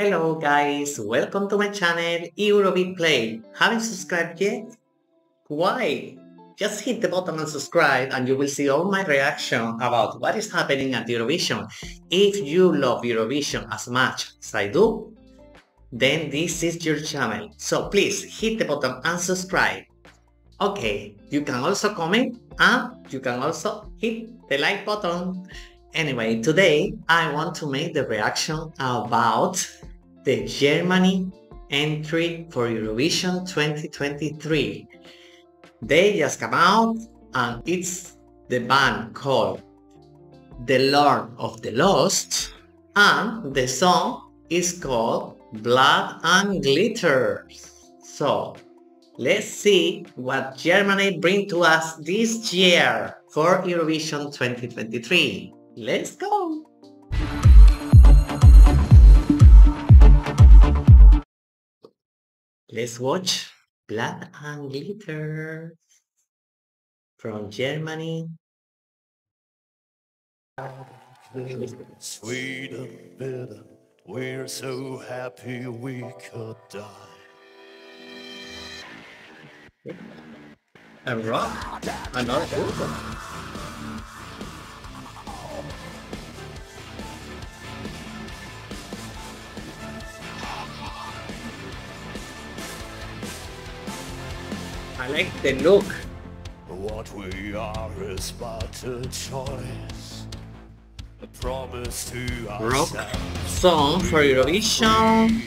Hello guys, welcome to my channel Euroviplay. Haven't subscribed yet? Why? Just hit the button and subscribe and you will see all my reaction about what is happening at Eurovision. If you love Eurovision as much as I do, then this is your channel. So please hit the button and subscribe. Okay, you can also comment and you can also hit the like button. Anyway, today I want to make the reaction about the Germany entry for Eurovision 2023. They just come out and it's the band called The Lord of the Lost and the song is called Blood and Glitters. So let's see what Germany bring to us this year for Eurovision 2023. Let's go! Let's watch Blood and Glitter from Germany. Sweet and bitter, we're so happy we could die. And rock, another good I like the look. What we are is but a choice. A promise to Rock song for Eurovision.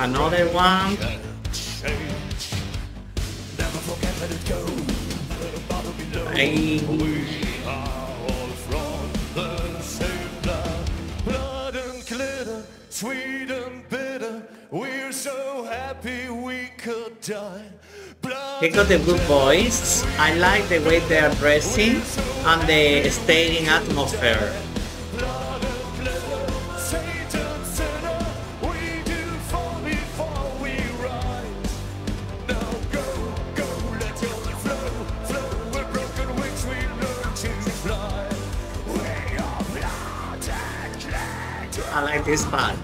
Another one. and change. Never forget, let it go. Let the bottle below. Ay. We are all from the same blood. Blood and glitter, sweet and bitter. We're so happy we could die. Blood He got a good voice. I like the way they are dressing and the staging atmosphere. I like this part.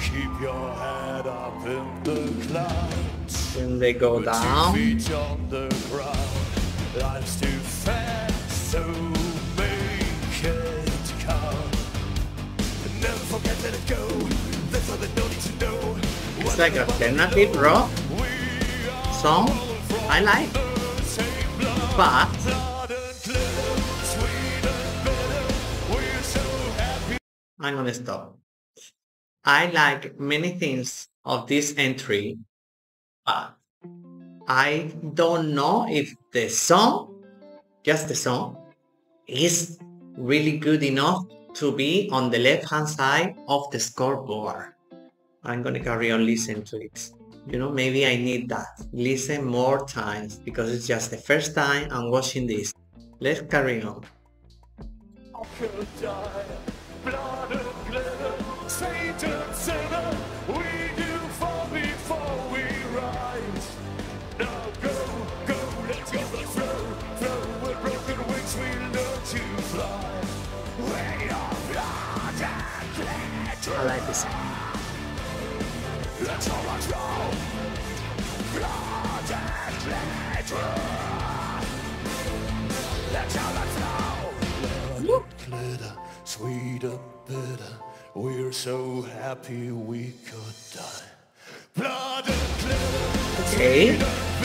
Keep your head up in the clouds. When they go down. feet on the ground. Life's too fast, so make it count. Never forget, let it go. That's all they don't need to know. It's like alternative rock song. I like. But Blood and glitter, sweet and bitter. We're so happy. I'm gonna stop. I like many things of this entry, but I don't know if the song, just the song, is really good enough to be on the left hand side of the scoreboard. I'm gonna carry on listening to it. You know, maybe I need that. Listen more times because it's just the first time I'm watching this. Let's carry on. Blood and glitter, Satan sinner, we do glitter. I like this. Let's all let's. Blood and glitter. Let's all let's. Blood and glitter, sweet and bitter. We're so happy we could die. Blood and glitter, Okay,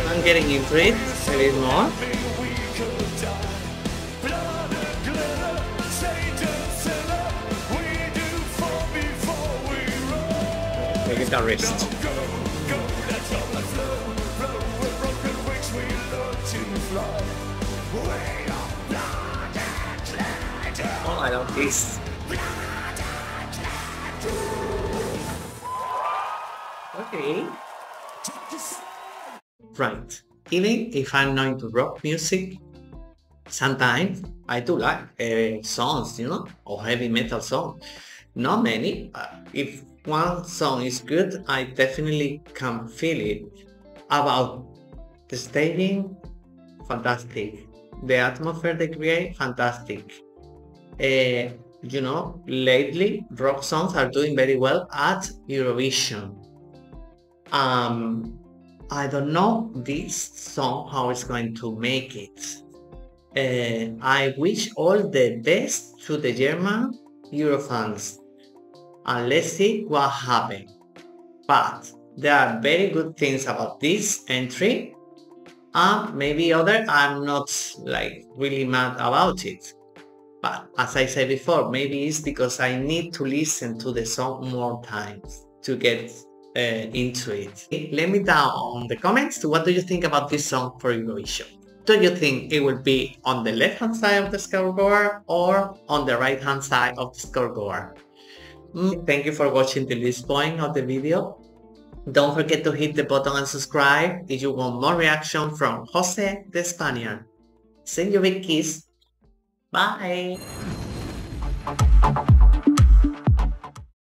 I'm getting into it a bit more. And glitter. Oh, I love this. Okay. Right. Even if I'm not into rock music, sometimes I do like uh, songs, you know, or heavy metal songs. Not many. But if one song is good, I definitely can feel it. About the staging, fantastic. The atmosphere they create, fantastic. Uh, you know, lately rock songs are doing very well at Eurovision. Um, I don't know this song how it's going to make it. Uh, I wish all the best to the German Eurofans and let's see what happens. But there are very good things about this entry and maybe other I'm not like really mad about it. But as I said before, maybe it's because I need to listen to the song more times to get uh, into it. Let me down on the comments what do you think about this song for Eurovision. Do you think it will be on the left hand side of the scoreboard or on the right hand side of the scoreboard? Mm, thank you for watching till this point of the video. Don't forget to hit the button and subscribe if you want more reaction from Jose the Spaniard. Send you a big kiss Bye.